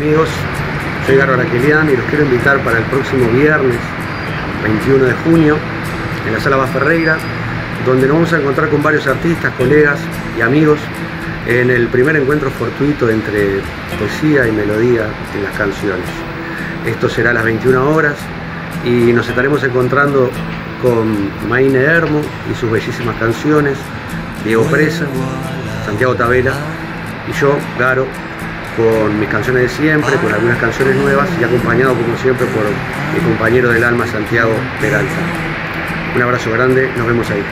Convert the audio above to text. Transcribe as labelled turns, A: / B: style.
A: Amigos, soy Garo Araquelian y los quiero invitar para el próximo viernes 21 de junio en la Sala Baferreira, donde nos vamos a encontrar con varios artistas, colegas y amigos en el primer encuentro fortuito entre poesía y melodía en las canciones. Esto será a las 21 horas y nos estaremos encontrando con Maine Hermo y sus bellísimas canciones, Diego Presa, Santiago Tavera y yo, Garo, con mis canciones de siempre, con algunas canciones nuevas y acompañado como siempre por mi compañero del alma Santiago Peralta. Un abrazo grande, nos vemos ahí.